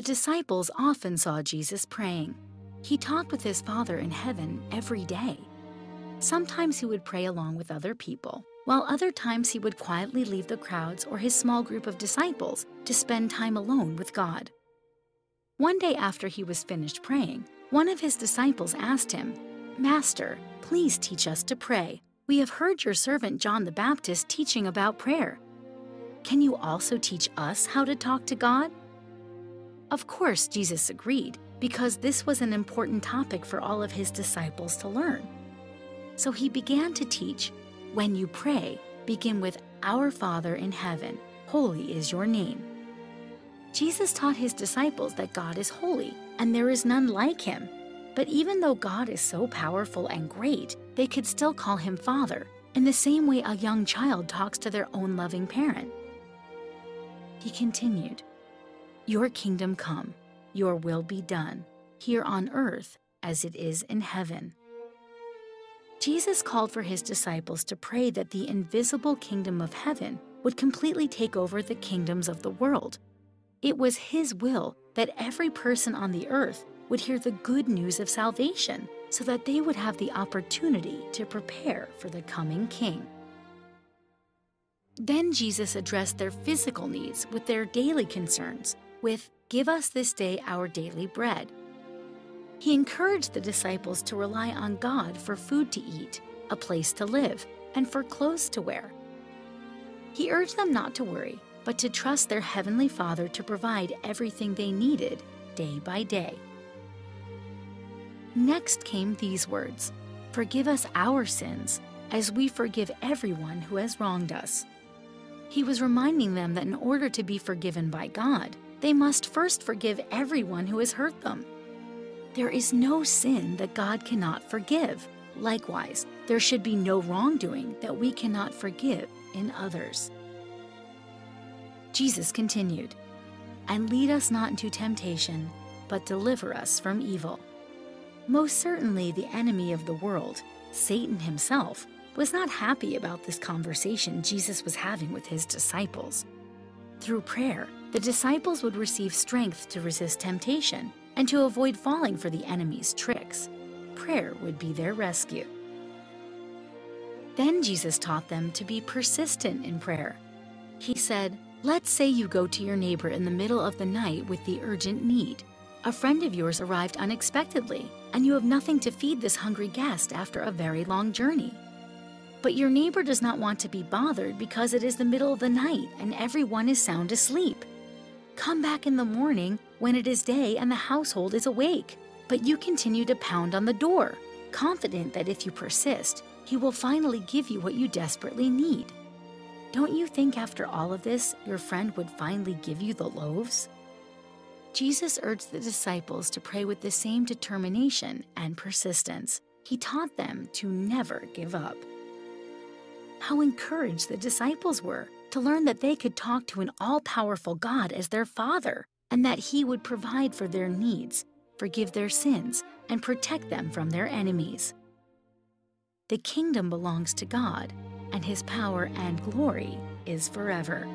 The disciples often saw Jesus praying. He talked with his Father in heaven every day. Sometimes he would pray along with other people, while other times he would quietly leave the crowds or his small group of disciples to spend time alone with God. One day after he was finished praying, one of his disciples asked him, Master, please teach us to pray. We have heard your servant John the Baptist teaching about prayer. Can you also teach us how to talk to God? Of course, Jesus agreed, because this was an important topic for all of his disciples to learn. So he began to teach when you pray, begin with Our Father in heaven, holy is your name. Jesus taught his disciples that God is holy and there is none like him. But even though God is so powerful and great, they could still call him Father, in the same way a young child talks to their own loving parent. He continued, Your kingdom come, your will be done, here on earth as it is in heaven. Jesus called for his disciples to pray that the invisible kingdom of heaven would completely take over the kingdoms of the world. It was his will that every person on the earth would hear the good news of salvation so that they would have the opportunity to prepare for the coming king. Then Jesus addressed their physical needs with their daily concerns with, Give us this day our daily bread. He encouraged the disciples to rely on God for food to eat, a place to live, and for clothes to wear. He urged them not to worry, but to trust their Heavenly Father to provide everything they needed day by day. Next came these words Forgive us our sins, as we forgive everyone who has wronged us. He was reminding them that in order to be forgiven by God, they must first forgive everyone who has hurt them. There is no sin that God cannot forgive. Likewise, there should be no wrongdoing that we cannot forgive in others. Jesus continued, And lead us not into temptation, but deliver us from evil. Most certainly, the enemy of the world, Satan himself, was not happy about this conversation Jesus was having with his disciples. Through prayer, the disciples would receive strength to resist temptation and to avoid falling for the enemy's tricks. Prayer would be their rescue. Then Jesus taught them to be persistent in prayer. He said, Let's say you go to your neighbor in the middle of the night with the urgent need. A friend of yours arrived unexpectedly, and you have nothing to feed this hungry guest after a very long journey. But your neighbor does not want to be bothered because it is the middle of the night and everyone is sound asleep. Come back in the morning when it is day and the household is awake, but you continue to pound on the door, confident that if you persist, he will finally give you what you desperately need. Don't you think after all of this, your friend would finally give you the loaves? Jesus urged the disciples to pray with the same determination and persistence. He taught them to never give up. How encouraged the disciples were to learn that they could talk to an all powerful God as their Father and that He would provide for their needs, forgive their sins, and protect them from their enemies. The kingdom belongs to God, and his power and glory is forever.